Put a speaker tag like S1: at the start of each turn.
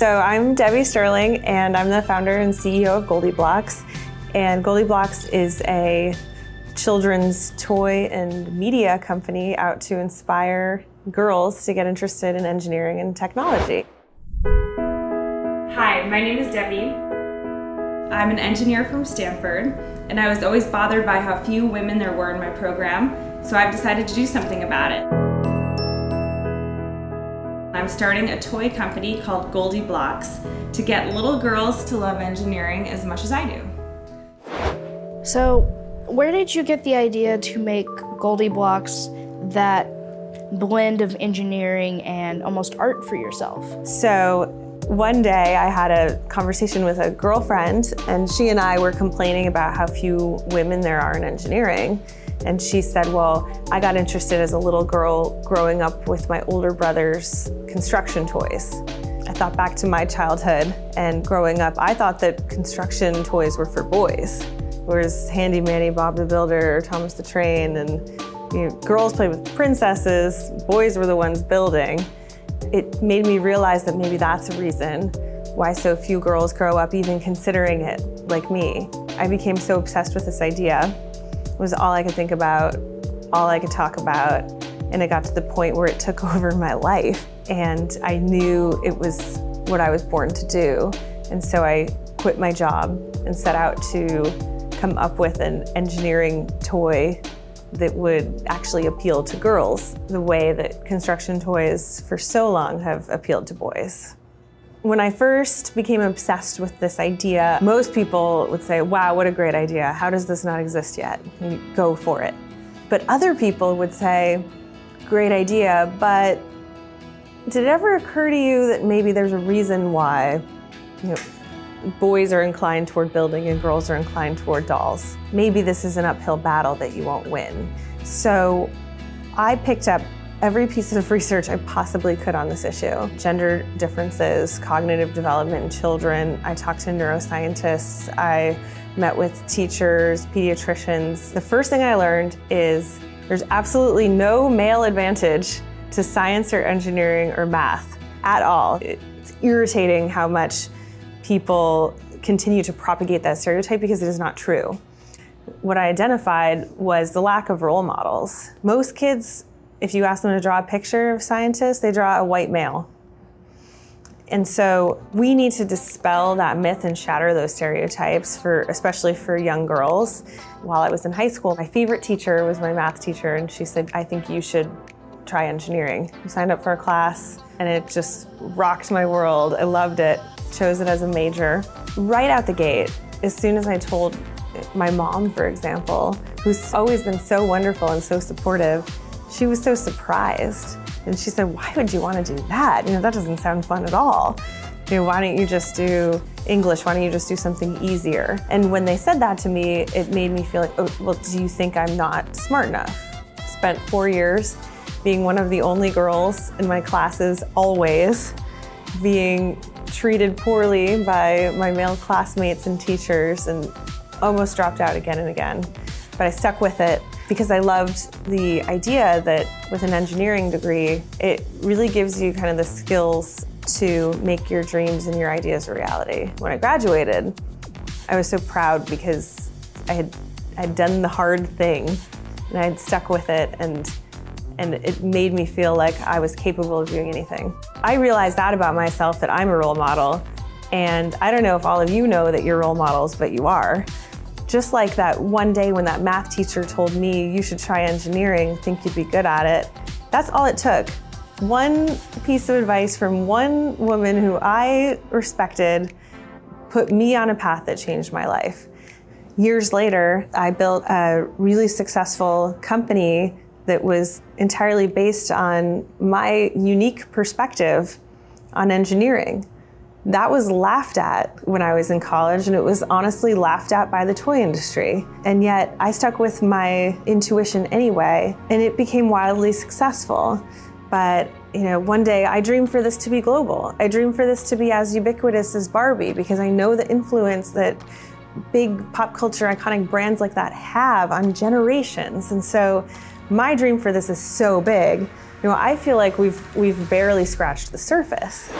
S1: So I'm Debbie Sterling, and I'm the founder and CEO of GoldieBlox. And GoldieBlox is a children's toy and media company out to inspire girls to get interested in engineering and technology.
S2: Hi, my name is Debbie. I'm an engineer from Stanford, and I was always bothered by how few women there were in my program, so I've decided to do something about it. I'm starting a toy company called GoldieBlox to get little girls to love engineering as much as I do.
S3: So, where did you get the idea to make GoldieBlox that blend of engineering and almost art for yourself?
S1: So, one day I had a conversation with a girlfriend, and she and I were complaining about how few women there are in engineering. And she said, Well, I got interested as a little girl growing up with my older brother's construction toys. I thought back to my childhood, and growing up, I thought that construction toys were for boys. Whereas Handy Manny, Bob the Builder, or Thomas the Train, and you know, girls played with princesses, boys were the ones building. It made me realize that maybe that's a reason why so few girls grow up even considering it like me. I became so obsessed with this idea. Was all I could think about, all I could talk about, and it got to the point where it took over my life. And I knew it was what I was born to do. And so I quit my job and set out to come up with an engineering toy that would actually appeal to girls the way that construction toys for so long have appealed to boys. When I first became obsessed with this idea, most people would say, wow, what a great idea. How does this not exist yet? go for it. But other people would say, great idea, but did it ever occur to you that maybe there's a reason why you know, boys are inclined toward building and girls are inclined toward dolls. Maybe this is an uphill battle that you won't win. So I picked up every piece of research I possibly could on this issue. Gender differences, cognitive development in children. I talked to neuroscientists. I met with teachers, pediatricians. The first thing I learned is there's absolutely no male advantage to science or engineering or math at all. It's irritating how much people continue to propagate that stereotype because it is not true. What I identified was the lack of role models. Most kids, if you ask them to draw a picture of scientists, they draw a white male. And so we need to dispel that myth and shatter those stereotypes for especially for young girls. While I was in high school, my favorite teacher was my math teacher and she said, "I think you should try engineering." I signed up for a class and it just rocked my world. I loved it chose it as a major. Right out the gate, as soon as I told my mom, for example, who's always been so wonderful and so supportive, she was so surprised. And she said, why would you want to do that? You know, that doesn't sound fun at all. You know, why don't you just do English? Why don't you just do something easier? And when they said that to me, it made me feel like, oh, well, do you think I'm not smart enough? Spent four years being one of the only girls in my classes always, being treated poorly by my male classmates and teachers and almost dropped out again and again. But I stuck with it because I loved the idea that with an engineering degree, it really gives you kind of the skills to make your dreams and your ideas a reality. When I graduated, I was so proud because I had I'd done the hard thing and I had stuck with it and and it made me feel like I was capable of doing anything. I realized that about myself, that I'm a role model, and I don't know if all of you know that you're role models, but you are. Just like that one day when that math teacher told me you should try engineering, think you'd be good at it, that's all it took. One piece of advice from one woman who I respected put me on a path that changed my life. Years later, I built a really successful company that was entirely based on my unique perspective on engineering. That was laughed at when I was in college, and it was honestly laughed at by the toy industry. And yet, I stuck with my intuition anyway, and it became wildly successful. But you know, one day I dream for this to be global. I dream for this to be as ubiquitous as Barbie because I know the influence that big pop culture iconic brands like that have on generations. And so my dream for this is so big. You know, I feel like we've we've barely scratched the surface.